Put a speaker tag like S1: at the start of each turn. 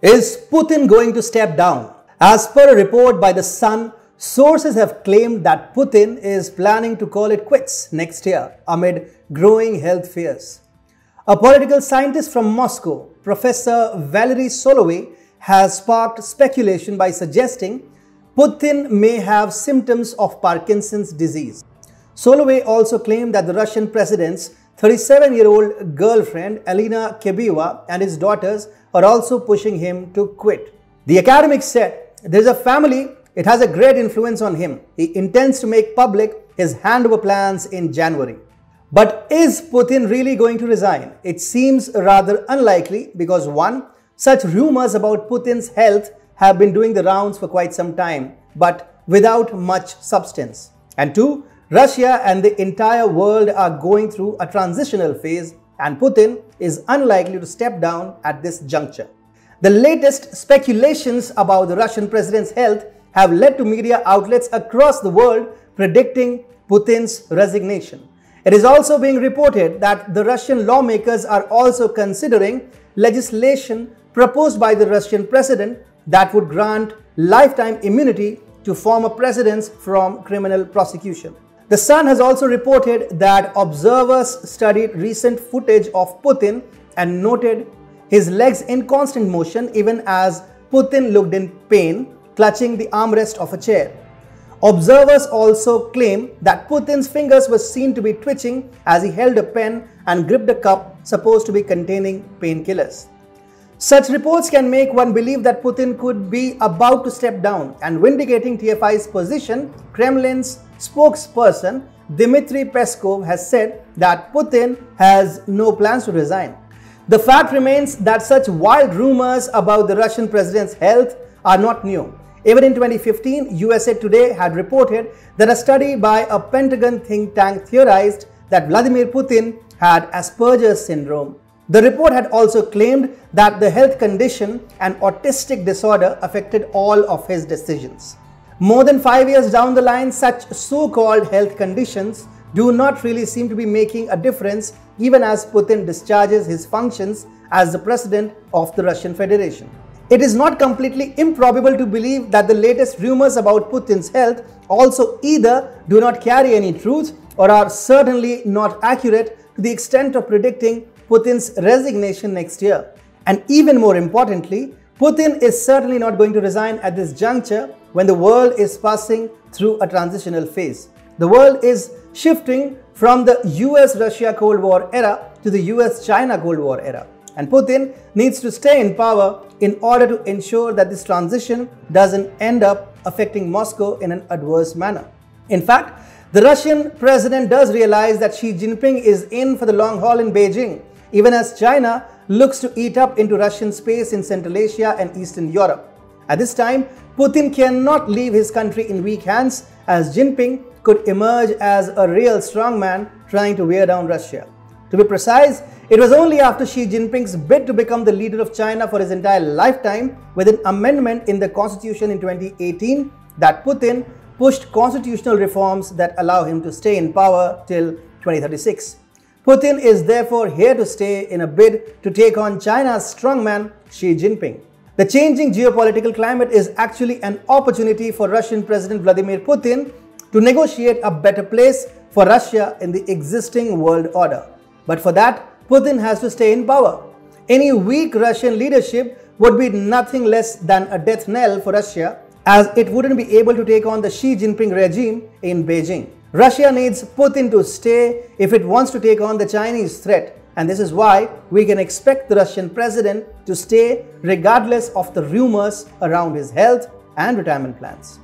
S1: Is Putin going to step down? As per a report by The Sun, sources have claimed that Putin is planning to call it quits next year amid growing health fears. A political scientist from Moscow, Professor Valery Solovey, has sparked speculation by suggesting Putin may have symptoms of Parkinson's disease. Solovey also claimed that the Russian president's 37 year old girlfriend Alina Kabaeva and his daughters are also pushing him to quit. The academic said there is a family, it has a great influence on him. He intends to make public his handover plans in January. But is Putin really going to resign? It seems rather unlikely because one, such rumors about Putin's health have been doing the rounds for quite some time, but without much substance. And two, Russia and the entire world are going through a transitional phase and Putin is unlikely to step down at this juncture. The latest speculations about the Russian president's health have led to media outlets across the world predicting Putin's resignation. It is also being reported that the Russian lawmakers are also considering legislation proposed by the Russian president that would grant lifetime immunity to former presidents from criminal prosecution. The Sun has also reported that observers studied recent footage of Putin and noted his legs in constant motion even as Putin looked in pain, clutching the armrest of a chair. Observers also claim that Putin's fingers were seen to be twitching as he held a pen and gripped a cup supposed to be containing painkillers. Such reports can make one believe that Putin could be about to step down and vindicating TFI's position, Kremlin's spokesperson Dmitry Peskov has said that Putin has no plans to resign. The fact remains that such wild rumors about the Russian president's health are not new. Even in 2015, USA Today had reported that a study by a Pentagon think tank theorized that Vladimir Putin had Asperger's syndrome the report had also claimed that the health condition and autistic disorder affected all of his decisions. More than five years down the line, such so-called health conditions do not really seem to be making a difference even as Putin discharges his functions as the president of the Russian Federation. It is not completely improbable to believe that the latest rumors about Putin's health also either do not carry any truth or are certainly not accurate to the extent of predicting Putin's resignation next year. And even more importantly, Putin is certainly not going to resign at this juncture when the world is passing through a transitional phase. The world is shifting from the US Russia Cold War era to the US China Cold War era. And Putin needs to stay in power in order to ensure that this transition doesn't end up affecting Moscow in an adverse manner. In fact, the Russian president does realize that Xi Jinping is in for the long haul in Beijing even as China looks to eat up into Russian space in Central Asia and Eastern Europe. At this time, Putin cannot leave his country in weak hands as Jinping could emerge as a real strongman trying to wear down Russia. To be precise, it was only after Xi Jinping's bid to become the leader of China for his entire lifetime with an amendment in the constitution in 2018 that Putin pushed constitutional reforms that allow him to stay in power till 2036. Putin is therefore here to stay in a bid to take on China's strongman Xi Jinping. The changing geopolitical climate is actually an opportunity for Russian President Vladimir Putin to negotiate a better place for Russia in the existing world order. But for that, Putin has to stay in power. Any weak Russian leadership would be nothing less than a death knell for Russia as it wouldn't be able to take on the Xi Jinping regime in Beijing. Russia needs Putin to stay if it wants to take on the Chinese threat. And this is why we can expect the Russian president to stay regardless of the rumors around his health and retirement plans.